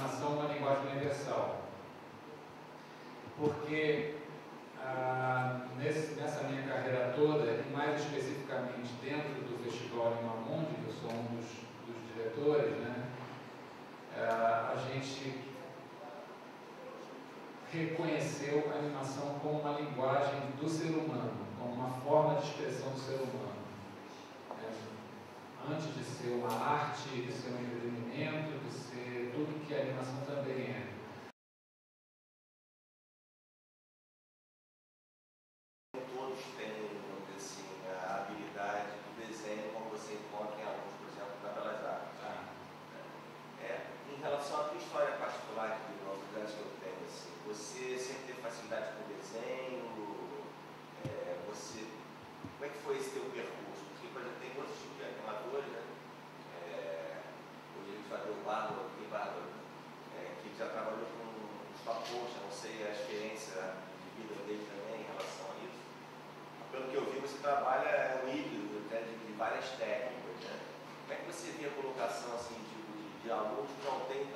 animação uma linguagem universal. Porque ah, nesse, nessa minha carreira toda, e mais especificamente dentro do Festival Animamundi, que eu sou um dos, dos diretores, né, ah, a gente reconheceu a animação como uma linguagem do ser humano, como uma forma de expressão do ser humano. Antes de ser uma arte, de ser um entretenimento, de ser tudo que a animação também é. você e a experiência de vida dele também em relação a isso? Pelo que eu vi, você trabalha é um híbrido né, de, várias técnicas. Né? Como é que você vê a colocação assim, tipo, de, de alunos que não tem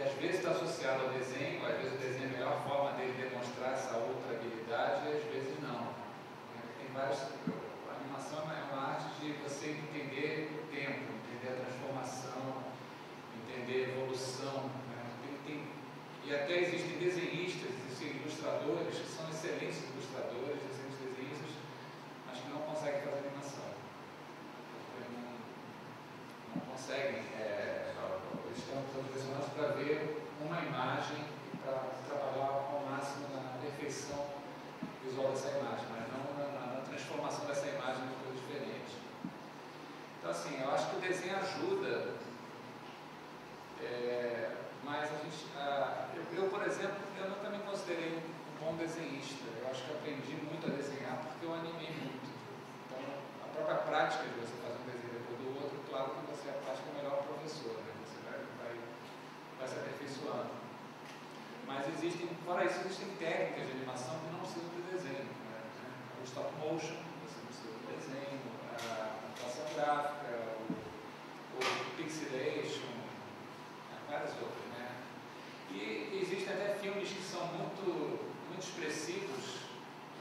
que às vezes está associado ao desenho, às vezes o desenho é a melhor forma dele demonstrar essa outra habilidade, e às vezes não. É, tem várias. A animação é uma arte de você entender o tempo, entender a transformação, entender a evolução. Né? Tem, tem... E até existem desenhistas, existem ilustradores que são excelentes ilustradores, desenhista. Eu acho que aprendi muito a desenhar porque eu animei muito. Então, a própria prática de você fazer um desenho depois do outro, claro que você é a prática melhor professora, né? você vai, vai, vai se aperfeiçoando. Mas existem, fora isso, existem técnicas de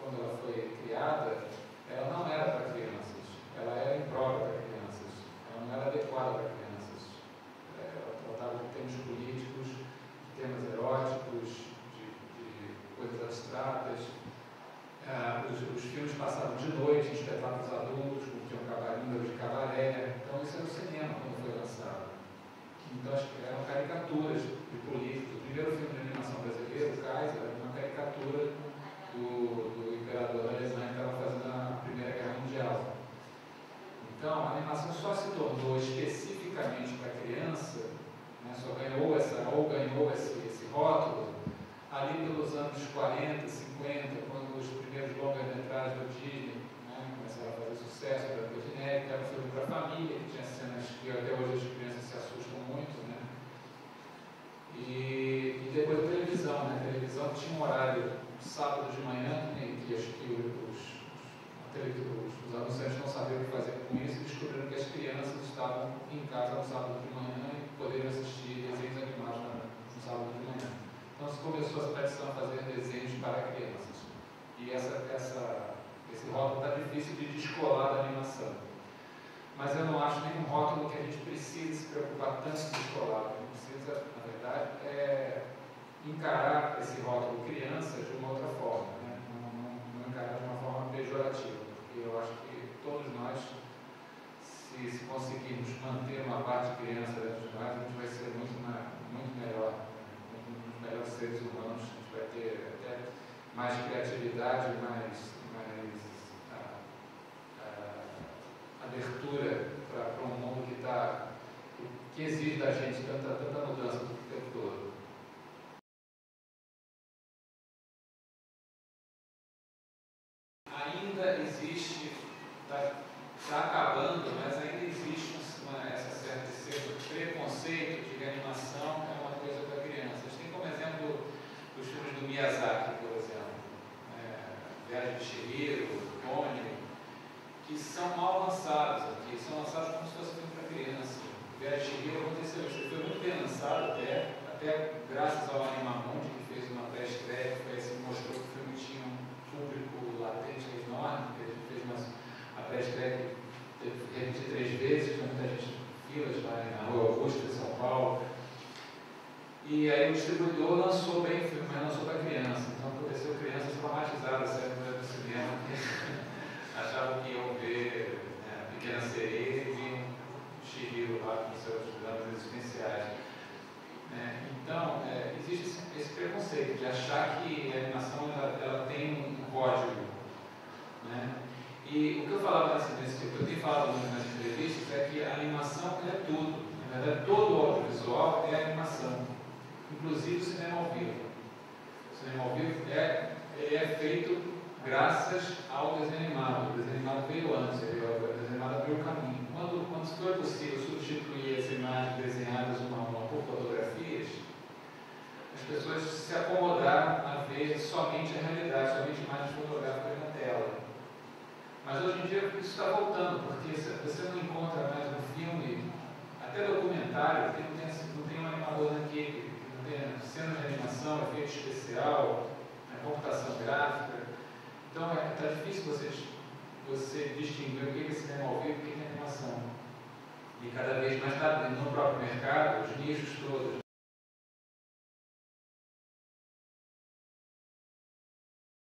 quando ela foi criada, ela não era para crianças, ela era imprópria para crianças, ela não era adequada para crianças. É, ela tratava de temas políticos, de temas eróticos, de, de coisas abstratas. É, os, os, filmes passavam de noite espetáculos adultos, como tinham cabaré, de cabaré. Então isso era o cinema quando foi lançado. Então eram caricaturas de políticos. O primeiro filme de animação brasileiro, o Kaiser, caricatura do, do imperador da Alemanha que estava fazendo a Primeira Guerra Mundial. Então, a animação só se tornou especificamente para criança, né, só ganhou essa, ou ganhou esse, esse rótulo, ali pelos anos 40, 50, quando os primeiros longas-metragens do Disney né, começaram a fazer sucesso, para a que era um filme para a família, que tinha cenas que até hoje as crianças se assustam muito, né? E, e depois a televisão, né? A televisão tinha um horário sábado de manhã, em que acho que os, os, anunciantes não sabiam o que fazer com isso e descobriram que as crianças estavam em casa no sábado de manhã e poderiam assistir desenhos animados no sábado de manhã. Então se começou essa tradição a fazer desenhos para crianças. E essa, essa, esse rótulo está difícil de descolar da animação. Mas eu não acho nenhum rótulo que a gente precise se preocupar tanto de descolar. A gente precisa, na verdade, é encarar esse rótulo criança de uma outra forma, né? não, não, não, encarar de uma forma pejorativa, porque eu acho que todos nós, se, se conseguirmos manter uma parte de criança dentro de nós, a gente vai ser muito, muito melhor, um dos melhores seres humanos, a gente vai ter até mais criatividade, mais, mais ah, ah, abertura para um mundo que, tá, que exige da gente tanta, tanta mudança o tempo todo. Ainda existe, está tá acabando, mas ainda existe uma, essa certa, esse preconceito de que a animação é uma coisa para crianças. Tem como exemplo os filmes do Miyazaki, por exemplo, é, Viagem de Chihiro, Tony, que são mal lançados aqui, são lançados como se fosse filme para criança. Viagem de Chihiro aconteceu, isso foi muito bem lançado até, até graças ao Animamundi, que fez uma pré-estreia, que foi assim, mostrou que o filme tinha um público latente enorme, que a gente fez uma, a pré-estreia que teve que repetir três vezes, tinha muita gente em filas lá na Rua Augusta, de São Paulo. E aí o distribuidor lançou bem o filme, mas lançou para criança. Então aconteceu crianças traumatizadas saindo do cinema, que achavam que iam ver né, Pequena Sereia e viam o Chihiro lá com seus dramas existenciais. Né? Então, é, existe esse preconceito de achar que a animação ela, ela tem um código. Né? E o que eu falava nesse, nesse eu tenho falado nas entrevistas é que a animação é tudo. Na verdade, todo o audiovisual é animação inclusive o cinema ao vivo. O cinema ao vivo é, é feito graças ao desenho animado. O desenho animado veio antes, ele, o desenho animado abriu o caminho. Quando, quando foi possível substituir as imagens desenhadas uma a uma por fotografias, as pessoas se acomodaram a ver somente a realidade, somente imagens fotográficas na tela. Mas hoje em dia isso está voltando, porque você não encontra mais um filme, até documentário, que não tem, não tem um animador na equipe cenas de animação, efeito especial, computação gráfica. Então é, tá difícil você, você distinguir o que é cinema ao vivo e o que é animação. E cada vez mais está no próprio mercado, os nichos todos,